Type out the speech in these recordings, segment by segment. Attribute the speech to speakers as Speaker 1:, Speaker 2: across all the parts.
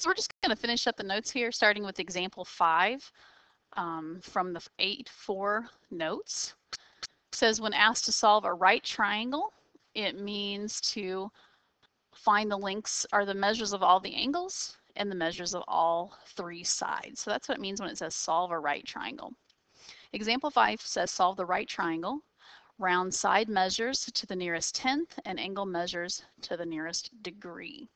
Speaker 1: So we're just going to finish up the notes here, starting with example five um, from the 8-4 notes. It says when asked to solve a right triangle, it means to find the lengths are the measures of all the angles and the measures of all three sides. So that's what it means when it says solve a right triangle. Example 5 says solve the right triangle. Round side measures to the nearest tenth and angle measures to the nearest degree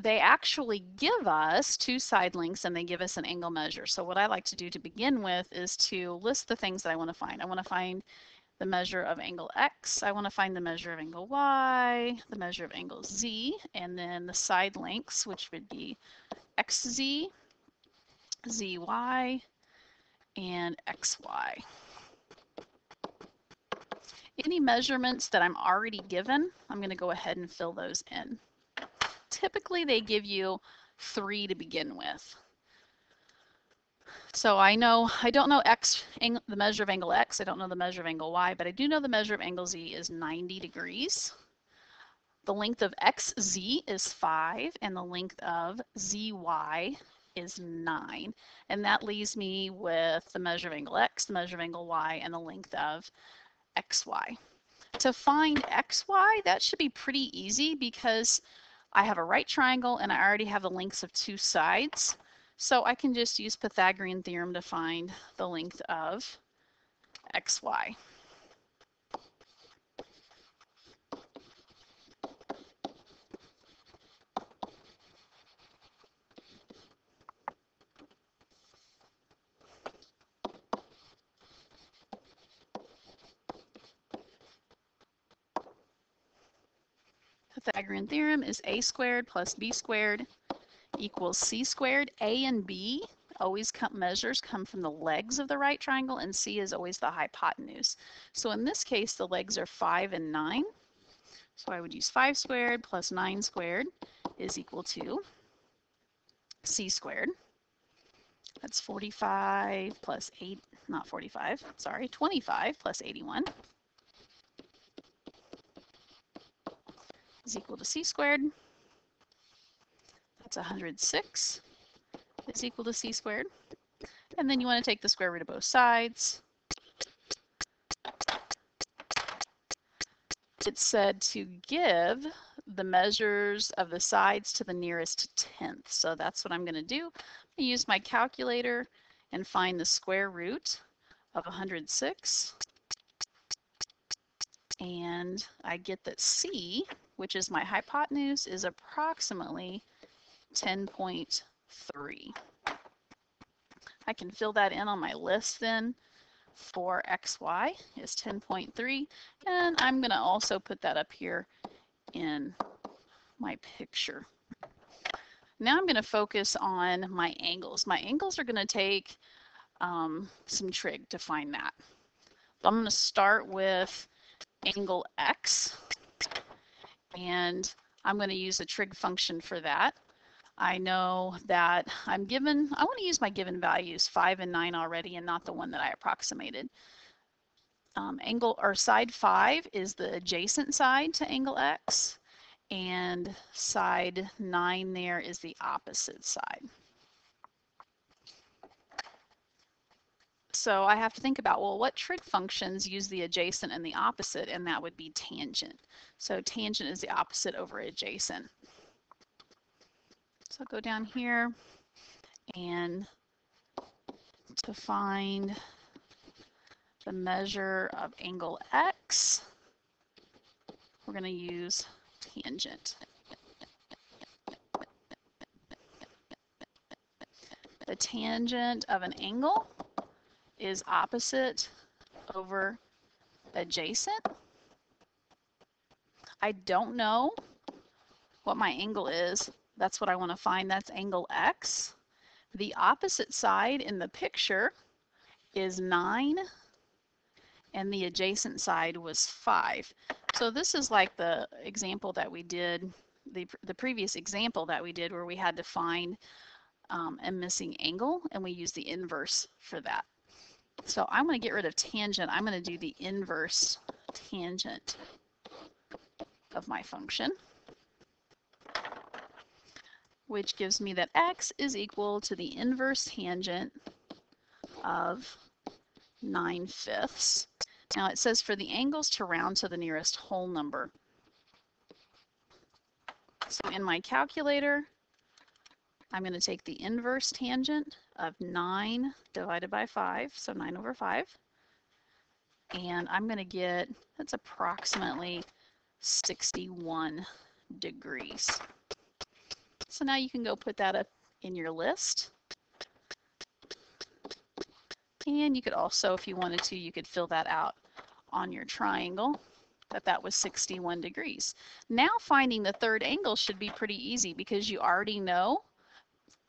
Speaker 1: they actually give us two side lengths and they give us an angle measure. So what I like to do to begin with is to list the things that I want to find. I want to find the measure of angle X, I want to find the measure of angle Y, the measure of angle Z, and then the side lengths, which would be XZ, ZY, and XY. Any measurements that I'm already given, I'm going to go ahead and fill those in typically they give you three to begin with. So I know, I don't know x, the measure of angle x, I don't know the measure of angle y, but I do know the measure of angle z is 90 degrees. The length of xz is 5, and the length of zy is 9. And that leaves me with the measure of angle x, the measure of angle y, and the length of xy. To find xy, that should be pretty easy because I have a right triangle and I already have the lengths of two sides. So I can just use Pythagorean theorem to find the length of xy. Pythagorean theorem is a squared plus b squared equals c squared. A and b always come, measures come from the legs of the right triangle and c is always the hypotenuse. So in this case, the legs are 5 and 9. So I would use 5 squared plus 9 squared is equal to c squared. That's 45 plus 8, not 45, sorry, 25 plus 81 is equal to c squared. That's 106 is equal to c squared. And then you want to take the square root of both sides. It's said to give the measures of the sides to the nearest tenth. So that's what I'm going to do. I use my calculator and find the square root of 106. And I get that C which is my hypotenuse, is approximately 10.3. I can fill that in on my list then for xy is 10.3 and I'm going to also put that up here in my picture. Now I'm going to focus on my angles. My angles are going to take um, some trig to find that. I'm going to start with angle x and I'm going to use a trig function for that. I know that I'm given, I want to use my given values, 5 and 9 already, and not the one that I approximated. Um, angle or side 5 is the adjacent side to angle x, and side 9 there is the opposite side. So I have to think about, well, what trig functions use the adjacent and the opposite, and that would be tangent. So tangent is the opposite over adjacent. So I'll go down here and to find the measure of angle x, we're going to use tangent. The tangent of an angle is opposite over adjacent. I don't know what my angle is. That's what I want to find. That's angle X. The opposite side in the picture is 9 and the adjacent side was 5. So this is like the example that we did, the, the previous example that we did where we had to find um, a missing angle and we used the inverse for that. So I'm going to get rid of tangent. I'm going to do the inverse tangent of my function. which gives me that x is equal to the inverse tangent of 9 fifths. Now it says for the angles to round to the nearest whole number. So in my calculator, I'm going to take the inverse tangent of 9 divided by 5, so 9 over 5. And I'm going to get, that's approximately 61 degrees. So now you can go put that up in your list. And you could also, if you wanted to, you could fill that out on your triangle that that was 61 degrees. Now finding the third angle should be pretty easy because you already know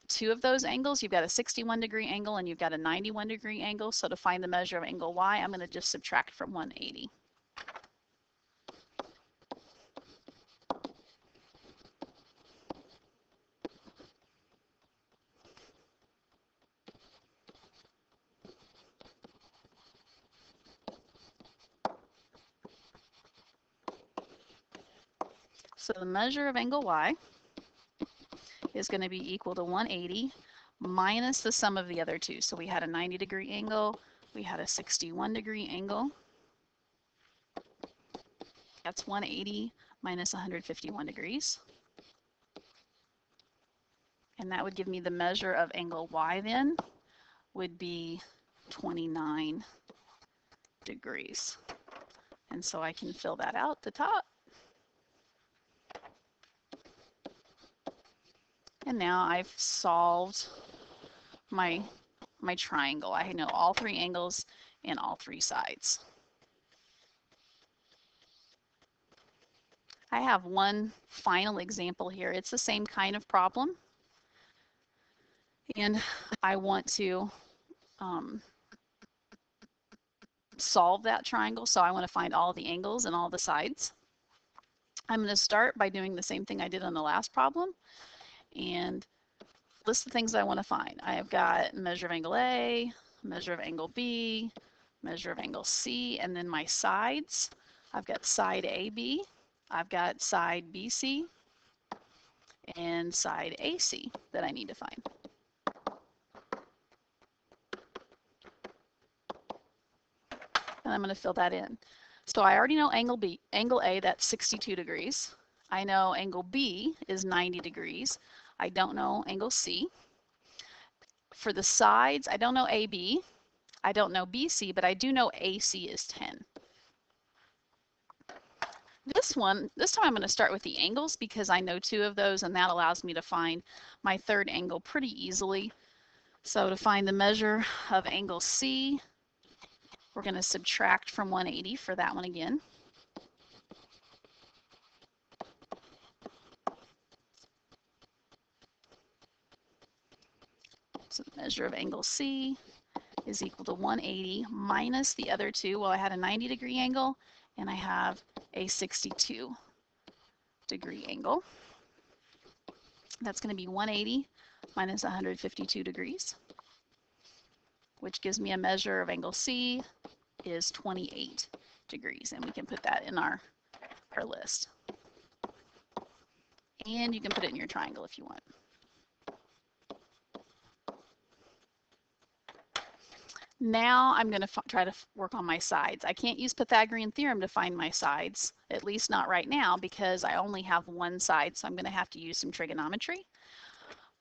Speaker 1: two of those angles. You've got a 61 degree angle and you've got a 91 degree angle. So to find the measure of angle Y, I'm going to just subtract from 180. So the measure of angle y is going to be equal to 180 minus the sum of the other two. So we had a 90 degree angle, we had a 61 degree angle. That's 180 minus 151 degrees. And that would give me the measure of angle y then would be 29 degrees. And so I can fill that out the top. And now I've solved my, my triangle. I know all three angles and all three sides. I have one final example here. It's the same kind of problem. And I want to um, solve that triangle. So I want to find all the angles and all the sides. I'm going to start by doing the same thing I did on the last problem and list the things I want to find. I have got measure of angle A, measure of angle B, measure of angle C, and then my sides. I've got side AB, I've got side BC, and side AC that I need to find. And I'm going to fill that in. So I already know angle B, angle A, that's 62 degrees. I know angle B is 90 degrees. I don't know angle C. For the sides, I don't know AB. I don't know BC, but I do know AC is 10. This one, this time I'm going to start with the angles because I know two of those and that allows me to find my third angle pretty easily. So to find the measure of angle C, we're going to subtract from 180 for that one again. So the measure of angle C is equal to 180 minus the other two. Well, I had a 90 degree angle and I have a 62 degree angle. That's going to be 180 minus 152 degrees, which gives me a measure of angle C is 28 degrees. And we can put that in our, our list. And you can put it in your triangle if you want. Now I'm going to try to work on my sides. I can't use Pythagorean theorem to find my sides, at least not right now, because I only have one side, so I'm going to have to use some trigonometry.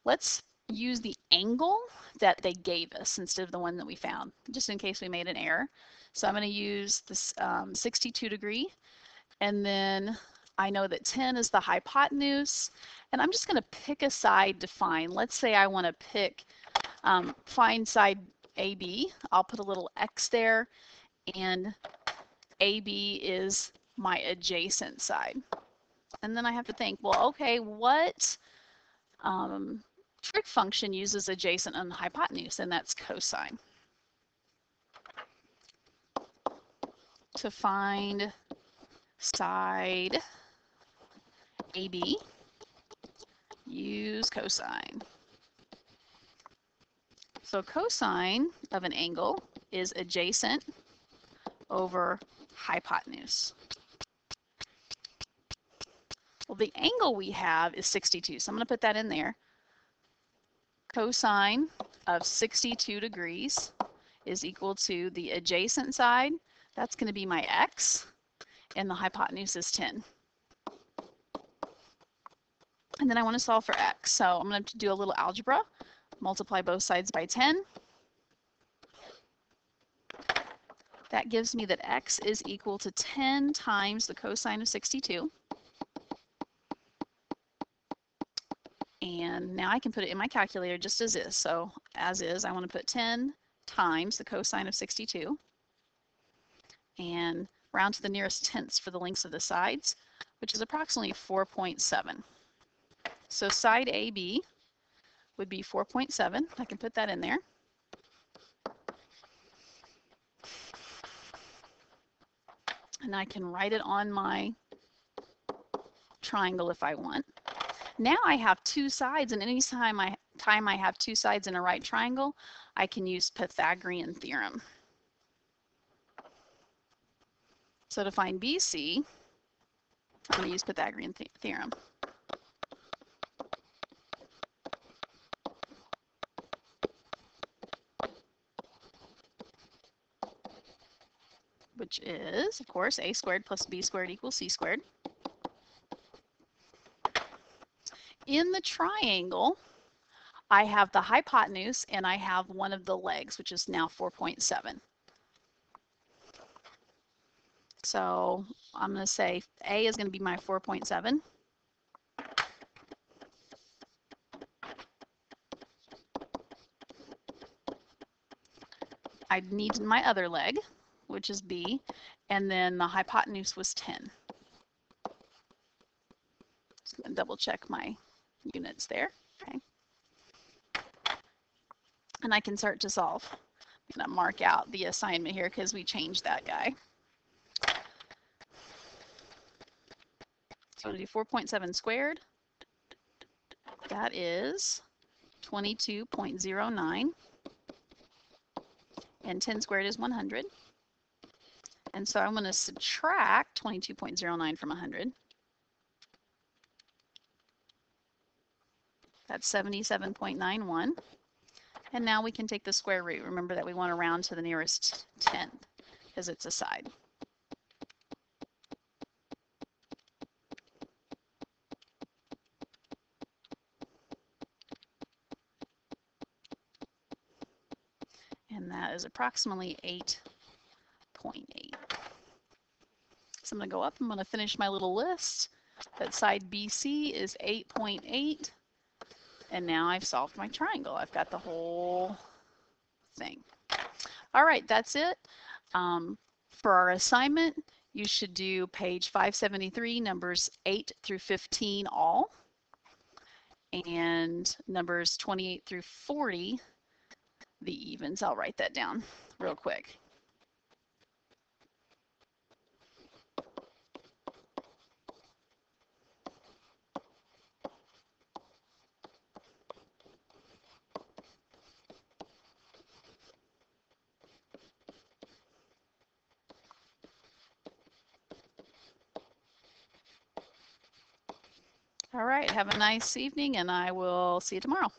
Speaker 1: Let's use the angle that they gave us instead of the one that we found, just in case we made an error. So I'm going to use this um, 62 degree, and then I know that 10 is the hypotenuse, and I'm just going to pick a side to find. Let's say I want to pick, um, find side AB. I'll put a little X there and AB is my adjacent side. And then I have to think, well, okay, what um, trig function uses adjacent and hypotenuse? And that's cosine. To find side AB, use cosine. So cosine of an angle is adjacent over hypotenuse. Well, the angle we have is 62, so I'm going to put that in there. cosine of 62 degrees is equal to the adjacent side. That's going to be my x, and the hypotenuse is 10. And then I want to solve for x. So I'm going to do a little algebra. Multiply both sides by 10. That gives me that x is equal to 10 times the cosine of 62. And now I can put it in my calculator just as is. So as is, I want to put 10 times the cosine of 62 and round to the nearest tenths for the lengths of the sides, which is approximately 4.7. So side AB would be 4.7. I can put that in there. And I can write it on my triangle if I want. Now I have two sides, and anytime I time I have two sides in a right triangle, I can use Pythagorean theorem. So to find BC, I'm going to use Pythagorean th theorem. Which is, of course, a squared plus b squared equals c squared. In the triangle, I have the hypotenuse and I have one of the legs, which is now 4.7. So I'm going to say A is going to be my 4.7. I need my other leg, which is B, and then the hypotenuse was 10. Just going to double check my units there. Okay. And I can start to solve. I'm going to mark out the assignment here because we changed that guy. So I'm going to do 4.7 squared. That is 22.09. And 10 squared is 100. And so I'm going to subtract 22.09 from 100. That's 77.91. And now we can take the square root. Remember that we want to round to the nearest tenth because it's a side. And that is approximately 8.8. .8. So I'm going to go up. I'm going to finish my little list. That side BC is 8.8. .8. And now I've solved my triangle. I've got the whole thing. All right, that's it. Um, for our assignment, you should do page 573, numbers 8 through 15 all, and numbers 28 through 40, the evens. I'll write that down real quick. All right. Have a nice evening, and I will see you tomorrow.